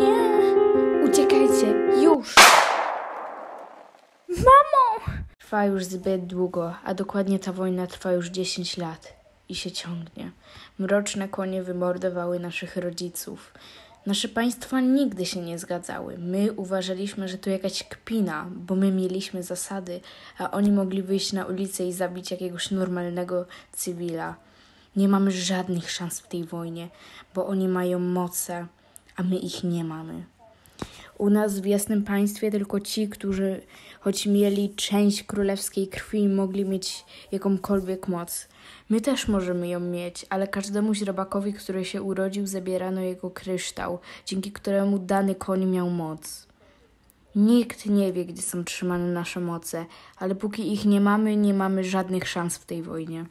Nie. Uciekajcie. Już. Mamo! Trwa już zbyt długo, a dokładnie ta wojna trwa już 10 lat i się ciągnie. Mroczne konie wymordowały naszych rodziców. Nasze państwa nigdy się nie zgadzały. My uważaliśmy, że to jakaś kpina, bo my mieliśmy zasady, a oni mogli wyjść na ulicę i zabić jakiegoś normalnego cywila. Nie mamy żadnych szans w tej wojnie, bo oni mają moce a my ich nie mamy. U nas w jasnym państwie tylko ci, którzy choć mieli część królewskiej krwi, mogli mieć jakąkolwiek moc. My też możemy ją mieć, ale każdemu źrebakowi, który się urodził, zabierano jego kryształ, dzięki któremu dany koń miał moc. Nikt nie wie, gdzie są trzymane nasze moce, ale póki ich nie mamy, nie mamy żadnych szans w tej wojnie.